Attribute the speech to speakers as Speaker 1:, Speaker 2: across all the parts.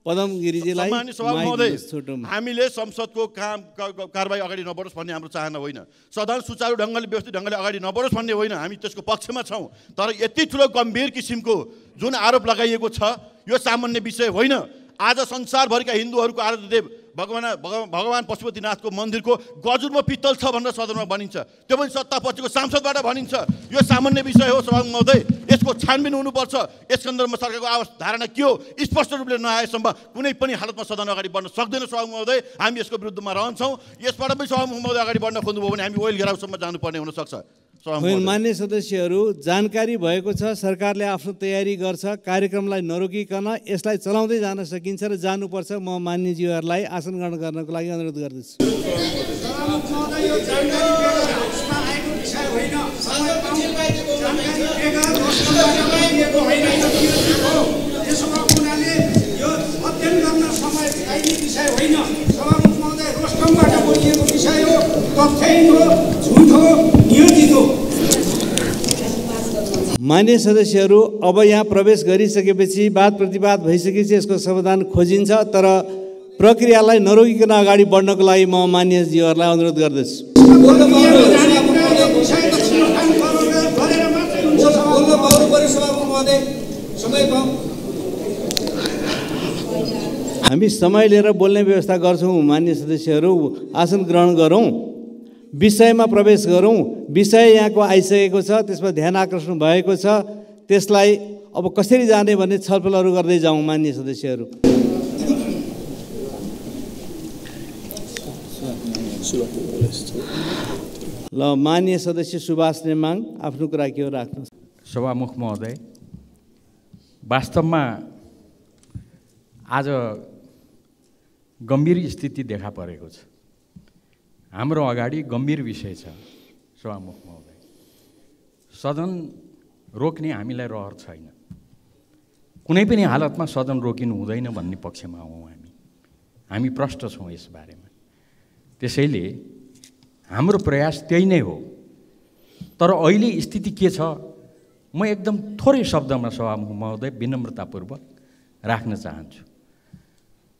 Speaker 1: पदम गिरिजीलाई।
Speaker 2: हामीले संसदको काम क- क- कारबाही अगाडि नबढोस् भन्ने हाम्रो चाहना होइन। सदन सुचारू ढङ्गले व्यवस्थित ढङ्गले अगाडि नबढोस् भन्ने होइन हामी त्यसको पक्षमा छौँ। तर यति ठुलो गम्भीर किसिमको जुन आरोप लगाइएको छ यो सामान्य विषय होइन। आज संसारभरिका हिन्दूहरूको आराध्यदेव भगवान भगवान पशुपतिनाथको मन्दिरको गजुरमा पित्तल छ भनेर सदनमा भनिन्छ। त्यो पनि सत्ता पक्षको सांसदबाट भनिन्छ। यो सामान्य विषय हो सभा महोदय। यसको छानबिन हुनुपर्छ। यस सन्दर्भमा सरकारको आवास धारणा के हो? स्पष्ट रूपले नआएसम्म कुनै पनि हालतमा सदन अगाडि बढ्न सक्दैन सभा महोदय। हामी यसको विरुद्धमा रहन्छौँ। यसबाट पनि सभा महोदय अगाडि बढ्न खोज्नुभयो भने हामी ओइल घेराउसम्म जानुपर्ने हुनसक्छ।
Speaker 1: मान्य सदस्यहरू जानकारी भएको छ सरकारले आफ्नो तयारी गर्छ कार्यक्रमलाई नरोकिकन यसलाई चलाउँदै जान सकिन्छ र जानुपर्छ म मान्यज्यूहरूलाई आसन ग्रहण गर्नको लागि अनुरोध गर्दछु
Speaker 3: विषय होइन। हो। रोस्टमबाट बोलिएको विषय तथ्यहीन हो झुट हो नियोजित हो
Speaker 1: मान्य सदस्यहरू अब यहाँ प्रवेश गरिसकेपछि वाद प्रतिवाद भइसकेपछि यसको समाधान खोजिन्छ तर प्रक्रियालाई नरोकिकन अगाडि बढ्नको लागि म मान्यज्यूहरूलाई अनुरोध गर्दछु। हामी समय लिएर बोल्ने व्यवस्था गर्छौँ मान्य सदस्यहरू आसन ग्रहण गरौँ। विषयमा प्रवेश गरौँ। विषय यहाँको आइसकेको छ त्यसमा ध्यान आकर्षण भएको छ। त्यसलाई अब कसरी जाने भन्ने छलफलहरू गर्दै जाउँ मान्य सदस्यहरू। ल मान्य सदस्य सुभाष नेमाङ आफ्नो कुरा के हो राख्नु
Speaker 4: सभामुख महोदय वास्तवमा आज गम्भीर स्थिति देखा परेको छ। हाम्रो अगाडि गम्भीर विषय छ। सभामुख महोदय सदन रोक्ने हामीलाई रहर छैन। कुनै पनि हालतमा सदन रोकिनु हुँदैन भन्ने पक्षमा हौँ हामी। हामी प्रष्ट छौँ यस बारेमा। त्यसैले हाम्रो प्रयास त्यही नै हो। तर अहिले स्थिति के छ म एकदम थोरै शब्दमा सभामुख महोदय विनम्रतापूर्वक राख्न चाहन्छु।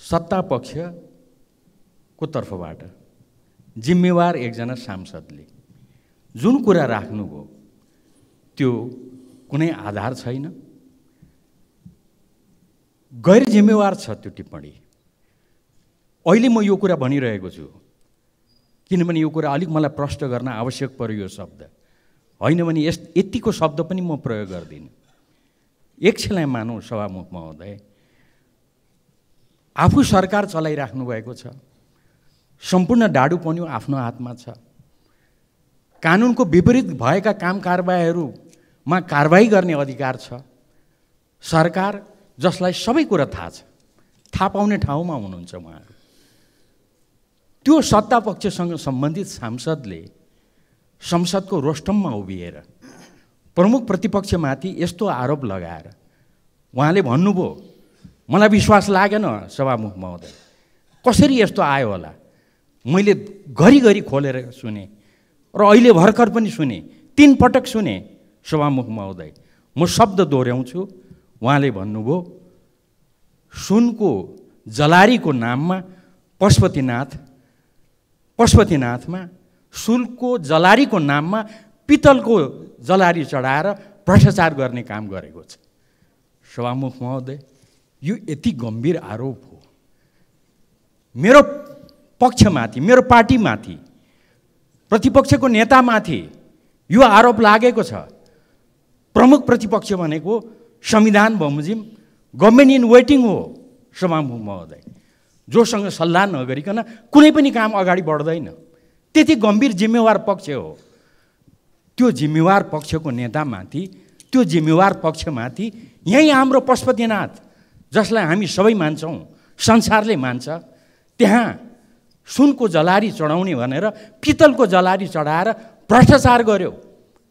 Speaker 4: सत्ता पक्षको तर्फबाट जिम्मेवार एकजना सांसदले जुन कुरा राख्नुभयो त्यो कुनै आधार छैन। गैर जिम्मेवार छ त्यो टिप्पणी। अहिले म यो कुरा भनिरहेको छु किनभने यो कुरा अलिक मलाई प्रष्ट गर्न आवश्यक पर्यो यो शब्द। होइन भने यस यतिको शब्द पनि म प्रयोग गर्दिनँ। एकछिनलाई मानौँ सभामुख महोदय आफू सरकार चलाइराख्नु भएको छ। सम्पूर्ण डाडु पन्यु आफ्नो हातमा छ। कानुनको विपरीत भएका काम कारबाहीहरूमा कारवाही गर्ने अधिकार छ। सरकार जसलाई सबै कुरा थाहा छ थाहा पाउने ठाउँमा हुनुहुन्छ उहाँहरू। त्यो सत्ता पक्षसँग सम्बन्धित सांसदले संसदको रोस्टममा उभिएर प्रमुख प्रतिपक्षमाथि यस्तो आरोप लगाएर उहाँले भन्नुभयो मलाई विश्वास लागेन सभामुख महोदय। कसरी यस्तो आयो होला? मैले घरिघरि खोलेर सुने र अहिले भर्खर पनि सुने तिन पटक सुने सभामुख महोदय म शब्द दोहोऱ्याउँछु उहाँले भन्नुभयो सुनको जलारीको नाममा पशुपतिनाथ पशुपतिनाथमा सुनको जलारीको नाममा पितलको जलारी चढाएर भ्रष्टाचार गर्ने काम गरेको छ। सभामुख महोदय यो यति गम्भीर आरोप हो। मेरो पक्षमाथि मेरो पार्टीमाथि प्रतिपक्षको नेतामाथि यो आरोप लागेको छ। प्रमुख प्रतिपक्ष भनेको संविधान बमोजिम गभर्मेन्ट इन वेटिङ हो सभामुख महोदय। जोसँग सल्लाह नगरिकन कुनै पनि काम अगाडि बढ्दैन। त्यति गम्भीर जिम्मेवार पक्ष हो। त्यो जिम्मेवार पक्षको नेतामाथि त्यो जिम्मेवार पक्षमाथि यहीँ हाम्रो पशुपतिनाथ जसलाई हामी सबै मान्छौँ संसारले मान्छ त्यहाँ सुनको जलारी चढाउने भनेर पितलको जलारी चढाएर भ्रष्टाचार गर्यो।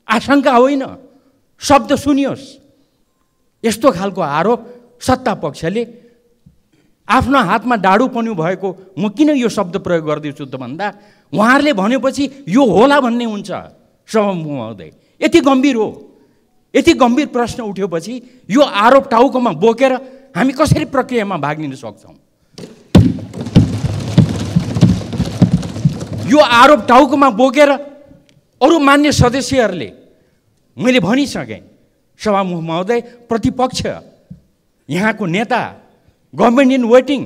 Speaker 4: आशंका होइन। शब्द सुनियोस्। यस्तो खालको आरोप सत्ता पक्षले आफ्नो हातमा डाडु पन्यु भएको म किन यो शब्द प्रयोग गर्दैछु त भन्दा उहाँहरूले भनेपछि यो होला भन्ने हुन्छ सभामुख यति गम्भीर हो। यति गम्भीर प्रश्न उठ्योपछि यो आरोप टाउकोमा बोकेर हामी कसरी प्रक्रियामा भाग लिन सक्छौँ? यो आरोप टाउकोमा बोकेर अरू मान्य सदस्यहरूले मैले भनिसकेँ सभामुख महोदय प्रतिपक्ष यहाँको नेता गभर्मेन्ट इन वेटिङ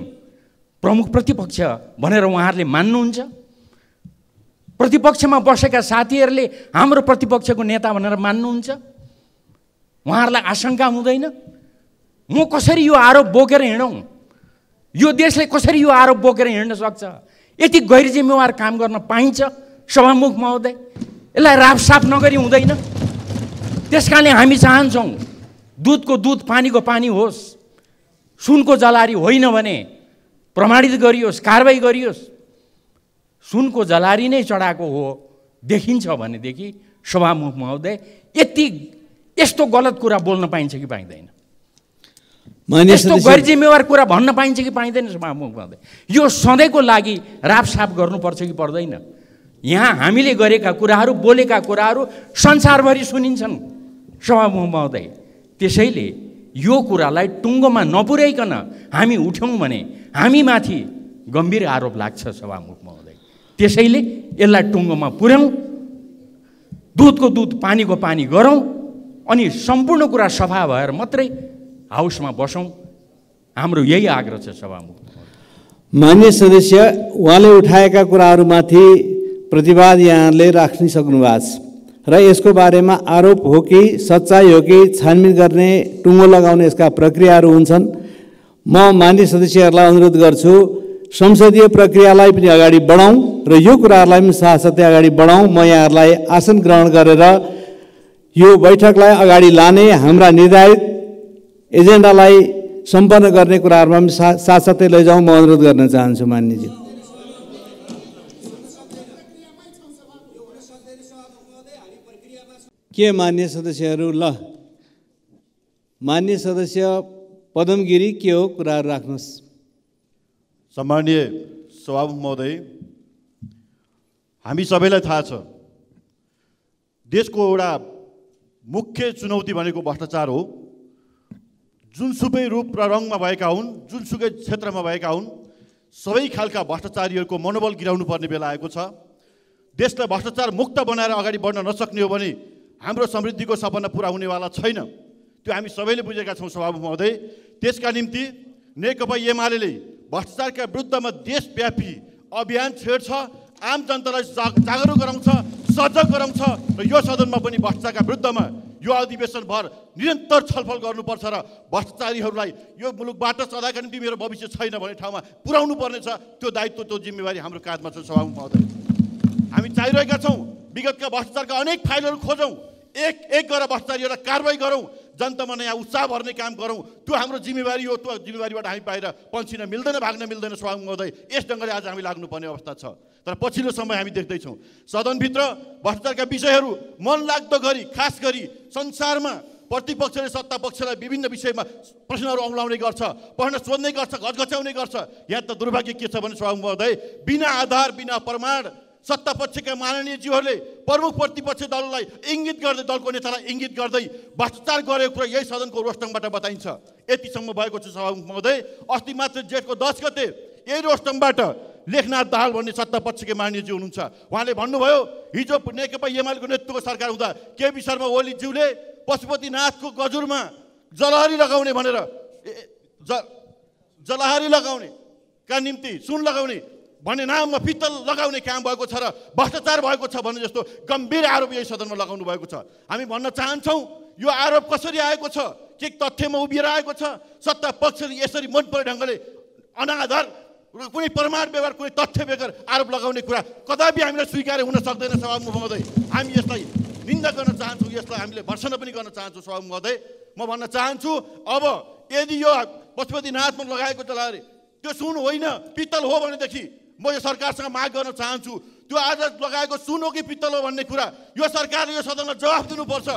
Speaker 4: प्रमुख प्रतिपक्ष भनेर उहाँहरूले मान्नुहुन्छ। प्रतिपक्षमा बसेका साथीहरूले हाम्रो प्रतिपक्षको नेता भनेर मान्नुहुन्छ। उहाँहरूलाई आशंका हुँदैन। म कसरी यो आरोप बोकेर हिँडौँ? यो देशले कसरी यो आरोप बोकेर हिँड्न सक्छ? यति गैर जिम्मेवार काम गर्न पाइन्छ। सभामुख महोदय यसलाई राफसाफ नगरी हुँदैन। त्यस कारणले हामी चाहन्छौँ दुधको दुध पानीको पानी होस् सुनको जलारी होइन भने प्रमाणित गरियोस् कारवाही गरियोस् सुनको जलारी नै चढाएको हो देखिन्छ भनेदेखि सभामुख महोदय यति यस्तो गलत कुरा बोल्न पाइन्छ कि पाइँदैन। यस्तो
Speaker 1: सदस्य
Speaker 4: गैर जिम्मेवार कुरा भन्न पाइन्छ कि पाइँदैन महोदय यो सधैँको लागि रापसाप गर्नुपर्छ कि पर्दैन? यहाँ हामीले गरेका कुराहरू बोलेका कुराहरू संसारभरि सुनिन्छन्। सभामुख महोदय त्यसैले यो कुरालाई टुङ्गोमा नपुर्याइकन हामी उठ्यौँ भने हामीमाथि गम्भीर आरोप लाग्छ सभामुख महोदय। त्यसैले यसलाई टुङ्गोमा पुर्याउँ दुधको दुध पानीको पानी गरौँ अनि सम्पूर्ण कुरा सफा भएर मात्रै हाउसमा बसौँ। हाम्रो यही आग्रह छ सभामुख
Speaker 1: मान्य सदस्य उहाँले उठाएका कुराहरूमाथि प्रतिवाद यहाँले राख्न सक्नु भएको छ। र यसको बारेमा आरोप हो कि सच्चाइ हो कि छानबिन गर्ने टुङ्गो लगाउने यसका प्रक्रियाहरू हुन्छन्। म मान्य सदस्यहरूलाई अनुरोध गर्छु संसदीय प्रक्रियालाई पनि अगाडि बढाउँ र यो कुराहरूलाई पनि साथसाथै अगाडि बढाउँ। म यहाँहरूलाई आसन ग्रहण गरेर यो बैठकलाई अगाडि लाने हाम्रा निर्धारित एजेन्डालाई सम्पन्न गर्ने कुराहरूमा पनि साथसाथै लैजाउँ म अनुरोध गर्न चाहन्छु मान्यज्यू के मान्य सदस्यहरू? ल। मान्य सदस्य पदमगिरी के हो? कुराहरू राख्नुहोस्।
Speaker 2: सम्माननीय सभामुख महोदय हामी सबैलाई थाहा छ देशको एउटा मुख्य चुनौती भनेको भ्रष्टाचार हो। जुनसुकै रूप र रङमा भएका हुन् जुनसुकै क्षेत्रमा भएका हुन् सबै खालका भ्रष्टाचारीहरूको मनोबल गिराउनु पर्ने बेला आएको छ। देशलाई भ्रष्टाचार मुक्त बनाएर अगाडि बढ्न नसक्ने हो भने हाम्रो समृद्धिको सपना पुरा हुनेवाला छैन। त्यो हामी सबैले बुझेका छौँ सभामुख महोदय। त्यसका निम्ति नेकपा एमाले भ्रष्टाचारका विरुद्धमा देशव्यापी अभियान छेड्छ आम जनतालाई जाग जागरुक गराउँछ सजग गराउँछ र यो सदनमा पनि भ्रष्टाचारका विरुद्धमा यो अधिवेशनभर निरन्तर छलफल गर्नुपर्छ र भ्रष्टाचारीहरूलाई यो मुलुकबाट सदाका निम्ति मेरो भविष्य छैन भन्ने ठाउँमा पुर्याउनु पर्नेछ त्यो दायित्व त्यो जिम्मेवारी हाम्रो काँधमा छ सभामुख महोदय। हामी चाहिरहेका छौँ विगतका भ्रष्टाचारका अनेक फाइलहरू खोजौँ एक एक गरेर भ्रष्टाचारीहरूलाई कारवाही गरौँ जनतामा नयाँ उत्साह भर्ने काम गरौँ। त्यो हाम्रो जिम्मेवारी हो त्यो जिम्मेवारीबाट हामी बाहिर पन्सिन मिल्दैन भाग्न मिल्दैन सभामुख महोदय यस ढङ्गले आज हामी लाग्नुपर्ने अवस्था छ। तर पछिल्लो समय हामी देख्दैछौँ। सदनभित्र भ्रष्टाचारका विषयहरू मन लाग्दो गरी खास गरी संसारमा प्रतिपक्षले सत्ता पक्षलाई विभिन्न विषयमा प्रश्नहरू औँलाउने गर्छ प्रश्न सोध्ने गर्छ घचघच्याउने गर्छ। यहाँ त दुर्भाग्य के छ भने सभामुख महोदय बिना आधार बिना प्रमाण सत्ता पक्षका माननीयज्यूहरूले प्रमुख प्रतिपक्ष दललाई इङ्गित गर्दै दलको नेतालाई इङ्गित गर्दै भ्रष्टाचार गरेको कुरा यही सदनको रोस्टङबाट बताइन्छ। यतिसम्म भएको छ सभामुख महोदय। अस्ति मात्र जेठको दस गते यही रोस्टङबाट लेखनाथ दाहाल भन्ने सत्ता पक्षकै माननीयज्यू हुनुहुन्छ। उहाँले भन्नुभयो हिजो नेकपा एमालेको नेतृत्वको सरकार हुँदा केपी शर्मा ओलीज्यूले पशुपतिनाथको गजुरमा जलहरी लगाउने भनेर ज जलहारी लगाउने का निम्ति सुन लगाउने भन्ने नाममा पित्तल लगाउने काम भएको छ र भ्रष्टाचार भएको छ भन्ने जस्तो गम्भीर आरोप यही सदनमा लगाउनु भएको छ। हामी भन्न चाहन्छौँ यो आरोप कसरी आएको छ? के तथ्यमा उभिएर आएको छ? सत्ता पक्षले यसरी मन पर्ने ढङ्गले अनाधार कुनै प्रमाण व्यवहार कुनै तथ्य बेगर आरोप लगाउने कुरा कदापि हामीलाई स्वीकार हुन सक्दैन सभामुख महोदय। हामी यसलाई निन्दा गर्न चाहन्छौँ यसलाई हामीले भर्सना पनि गर्न चाहन्छौँ सभामुख महोदय। म भन्न चाहन्छु अब यदि यो पशुपतिनाथमा लगाएको जलारे त्यो सुन होइन पित्तल हो भनेदेखि म यो सरकारसँग माग गर्न चाहन्छु। त्यो आज लगाएको सुन कि पित्तल भन्ने कुरा यो सरकारले यो सदनलाई जवाफ दिनुपर्छ।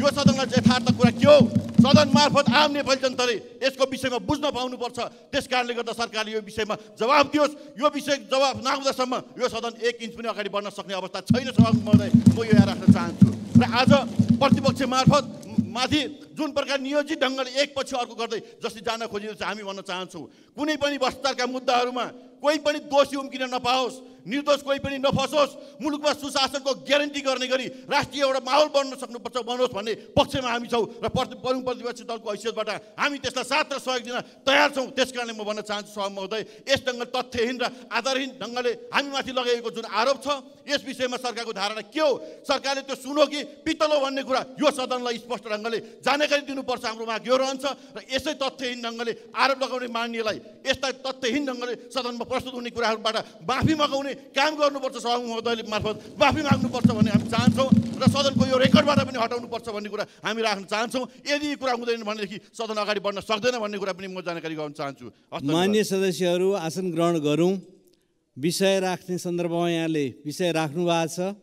Speaker 2: यो सदनलाई यथार्थ कुरा के हो? सदन मार्फत आम नेपाली जनताले यसको विषयमा बुझ्न पाउनुपर्छ। त्यस कारणले गर्दा सरकारले यो विषयमा जवाफ दियोस्। यो विषय जवाफ नआउँदासम्म यो सदन एक इन्च पनि अगाडि बढ्न सक्ने अवस्था छैन सभामुख महोदय। म यो यहाँ राख्न चाहन्छु। र आज प्रतिपक्ष मार्फत माथि जुन प्रकार नियोजित ढङ्गले एकपछि अर्को गर्दै जसरी जान खोजिँदैछ हामी भन्न चाहन्छौँ। कुनै पनि भ्रष्टाचारका मुद्दाहरूमा कोही पनि दोषी उम्किन नपाओस्। निर्दोष कोही पनि नफसोस्। मुलुकमा सुशासनको ग्यारेन्टी गर्ने गरी राष्ट्रिय एउटा माहौल बन्न सक्नुपर्छ बनोस् भन्ने पक्षमा हामी छौँ र प्रति प्रमुख प्रतिपक्षी दलको हैसियतबाट हामी त्यसलाई साथ र सहयोग दिन तयार छौँ। त्यस कारणले म भन्न चाहन्छु सभा महोदय यस ढङ्गले तथ्यहीन र आधारहीन ढङ्गले हामीमाथि लगाइएको जुन आरोप छ यस विषयमा सरकारको धारणा के हो? सरकारले त्यो सुनो कि पितलो भन्ने कुरा यो सदनलाई स्पष्ट ढङ्गले जानकारी दिनुपर्छ हाम्रो माग यो रहन्छ र यसै तथ्यहीन ढङ्गले आरोप लगाउने मान्यलाई यस्ता तथ्यहीन ढङ्गले सदनमा प्रस्तुत हुने कुराहरूबाट माफी मगाउने काम गर्नुपर्छ सभा मार्फत। माफी माग्नुपर्छ भन्ने हामी चाहन्छौँ र सदनको यो रेकर्डबाट पनि हटाउनुपर्छ भन्ने कुरा हामी राख्न चाहन्छौँ। यदि यी कुरा हुँदैन भनेदेखि सदन अगाडि बढ्न सक्दैन भन्ने कुरा पनि म जानकारी गराउन चाहन्छु।
Speaker 1: मान्य सदस्यहरू आसन ग्रहण गरौँ। विषय राख्ने सन्दर्भमा यहाँले विषय राख्नु भएको छ।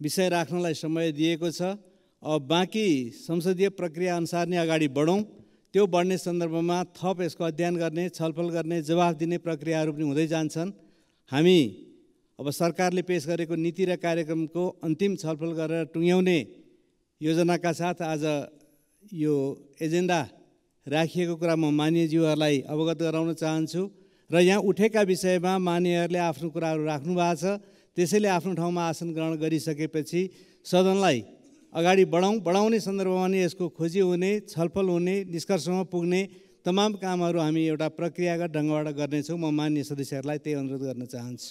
Speaker 1: विषय राख्नलाई समय दिएको छ। अब बाँकी संसदीय प्रक्रिया अनुसार नै अगाडि बढौँ। त्यो बढ्ने सन्दर्भमा थप यसको अध्ययन गर्ने छलफल गर्ने जवाफ दिने प्रक्रियाहरू पनि हुँदै जान्छन्। हामी अब सरकारले पेस गरेको नीति र कार्यक्रमको अन्तिम छलफल गरेर टुङ्ग्याउने योजनाका साथ आज यो एजेन्डा राखिएको कुरा म मान्यज्यूहरूलाई अवगत गराउन चाहन्छु र यहाँ उठेका विषयमा मान्यहरूले आफ्नो कुराहरू राख्नु भएको छ। त्यसैले आफ्नो ठाउँमा आसन ग्रहण गरिसकेपछि सदनलाई अगाडि बढाउँ बढाउने सन्दर्भमा नै यसको खोजी हुने छलफल हुने निष्कर्षमा पुग्ने तमाम कामहरू हामी एउटा प्रक्रियागत ढङ्गबाट गर्नेछौँ। म मान्य सदस्यहरूलाई त्यही अनुरोध गर्न चाहन्छु।